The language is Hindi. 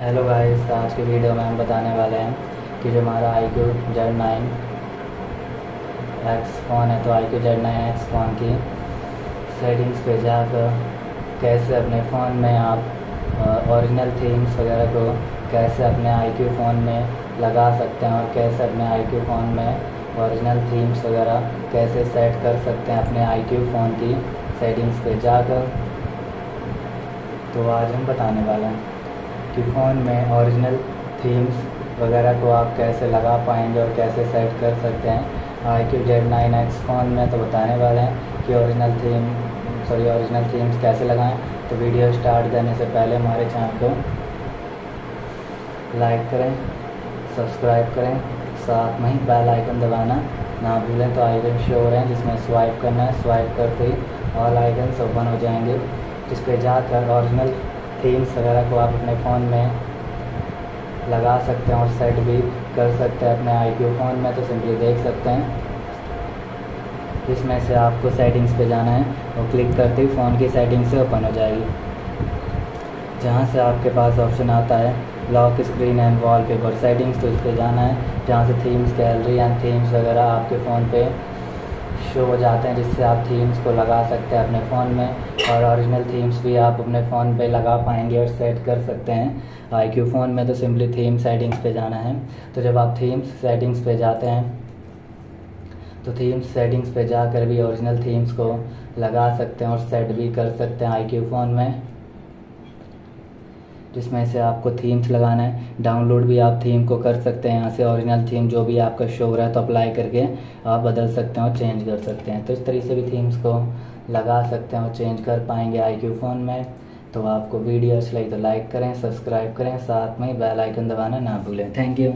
हेलो गाइस आज के वीडियो में हम बताने वाले हैं कि जो हमारा I Q Z nine X phone है तो I Q Z nine X phone की सेटिंग्स पे जाकर कैसे अपने फ़ोन में आप ओरिजिनल थीम्स वगैरह को कैसे अपने आई क्यू फ़ोन में लगा सकते हैं और कैसे अपने आई क्यू फ़ोन में ओरिजिनल थीम्स वगैरह कैसे सेट कर सकते हैं अपने आई क्यू फ़ोन की सेटिंग्स पे जाकर तो आज हम बताने वाले हैं। कि फ़ोन में ओरिजिनल थीम्स वगैरह को आप कैसे लगा पाएँगे और कैसे सेट कर सकते हैं। I Q Z nine X phone में तो बताने वाले हैं कि original theme, sorry, original themes कैसे लगाएँ। तो वीडियो स्टार्ट करने से पहले हमारे चैनल को लाइक करें, सब्सक्राइब करें, साथ में ही बेल आइकन दबाना ना भूलें। तो आइकन शो हो रहे हैं जिसमें स्वाइप करना है। स्वाइप करते ही ऑल आइकन ओपन हो जाएँगे, जिस पर जाकर ओरिजिनल थीम्स वगैरह को आप अपने फ़ोन में लगा सकते हैं और सेट भी कर सकते हैं अपने आई फ़ोन में तो सिंपली देख सकते हैं। इसमें से आपको सेटिंग्स पे जाना है और क्लिक करते ही फ़ोन की सेटिंग से ओपन हो जाएगी। जहाँ से आपके पास ऑप्शन आता है lock screen and wallpaper settings तो इस पर जाना है। जहाँ से थीम्स गैलरी एंड थीम्स वगैरह आपके फ़ोन पे शो हो जाते हैं जिससे आप थीम्स को लगा सकते हैं अपने फ़ोन में और ओरिजिनल थीम्स भी आप अपने फ़ोन पे लगा पाएँगे और सेट कर सकते हैं। आई क्यू फ़ोन में तो सिंपली थीम सेटिंग्स पे जाना है। तो जब आप थीम्स सेटिंग्स पे जाते हैं तो थीम्स सेटिंग्स पे जाकर भी ओरिजिनल थीम्स को लगा सकते हैं और सेट भी कर सकते हैं आई क्यू फ़ोन में। जिसमें से आपको थीम्स लगाना है। डाउनलोड भी आप थीम को कर सकते हैं, यहाँ से ओरिजिनल थीम जो भी आपका शो हो रहा है तो अप्लाई करके आप बदल सकते हैं और चेंज कर सकते हैं। तो इस तरीके से भी थीम्स को लगा सकते हैं और चेंज कर पाएँगे आई क्यू फ़ोन में। तो आपको वीडियो अच्छी लगी तो लाइक करें सब्सक्राइब करें, साथ में बेल आइकन दबाना ना भूलें। Thank you